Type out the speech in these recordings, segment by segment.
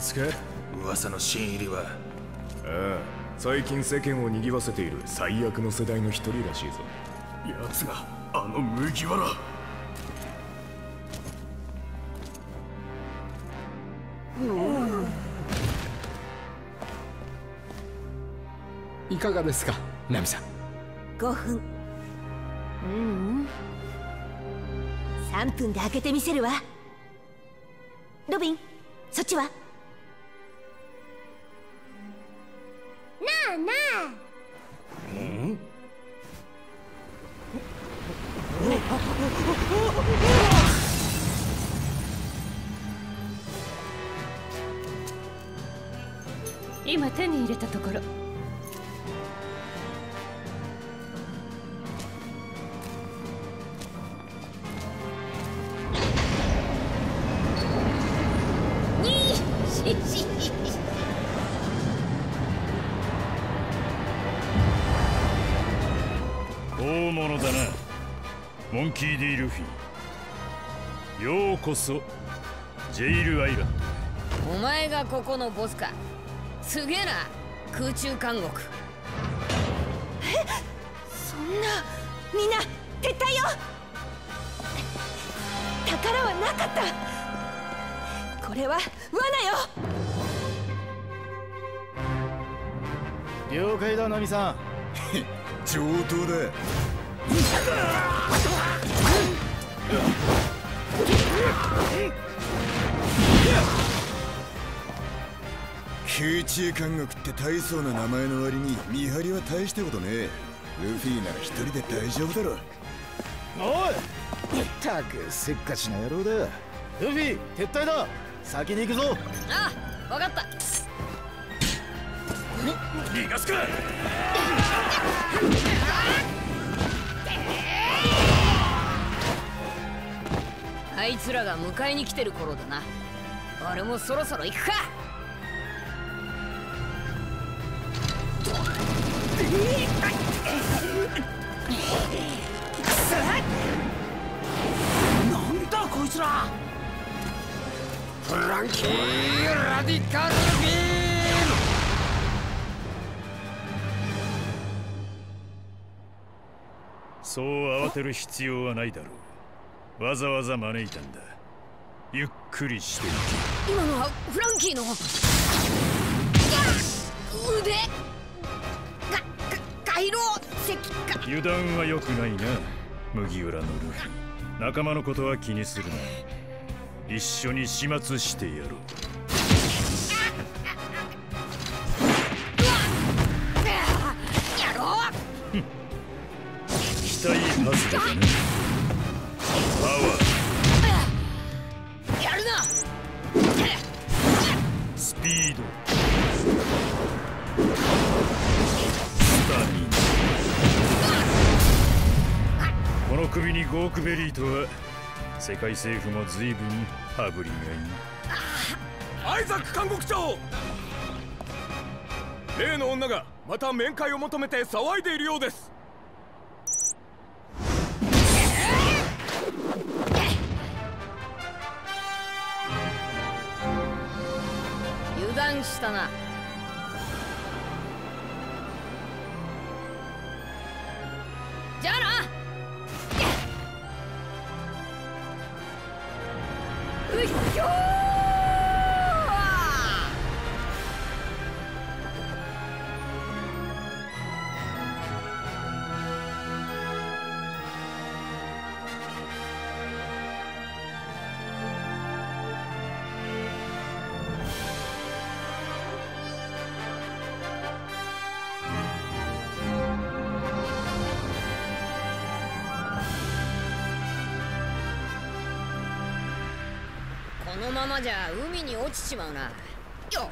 いつか噂の新入りは。ああ最近世間を賑わせている最悪の世代の一人らしいぞ。奴があの麦わら。いかがですかナミさん？5分。ううん。3分で開けてみせるわ。ロビンそっちは？今手に入れたところ。大物だな。モンキー・ディ・ルフィようこそジェイル・アイランドお前がここのボスかすげえな空中監獄。そんなみんな撤退よ！宝はなかった！これは罠よ！了解だナミさん。上等だ 空中監獄って大層な名前の割に見張りは大したことねえ。ルフィなら一人で大丈夫だろおい！ったくせっかちな野郎だ。ルフィ撤退だ！先に行くぞ！あわかった。逃がすか！あいつらが迎えに来てる頃だな。俺もそろそろ行くかなんだこいつらフランキー・ラディカルビそう慌てる必要はないだろう。わざわざ招いたんだ。ゆっくりしてい今のはフランキーの。腕！がが回廊石がけ油断は良くないな麦わらのルフィ。仲間のことは気にするな。一緒に始末してやろう。やろう。期待外れだねパワー。やるな。スピードの首にゴークベリーとは世界政府も随分羽振りがいい。アイザック監獄長例の女がまた面会を求めて騒いでいるようです。油断したな。うのままじゃ海に落ちちまうな。よ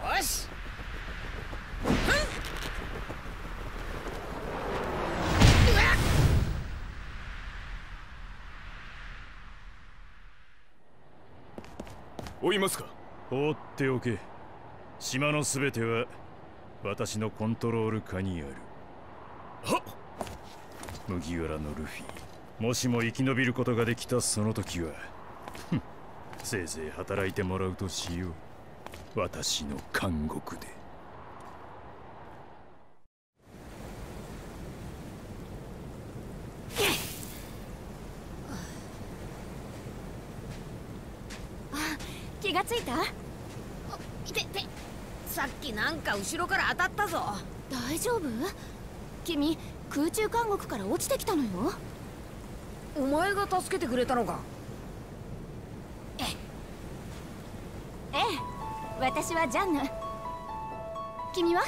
ーし追いますか。放っておけ。島のすべては私のコントロール下にある。はっ。麦わらのルフィ。もしも生き延びることができたその時はせいぜい働いてもらうとしよう。私の監獄で。気がついた？いててさっきなんか後ろから当たったぞ。大丈夫？君空中監獄から落ちてきたのよ。お前が助けてくれたのか？ええ。私はジャンヌ。君は？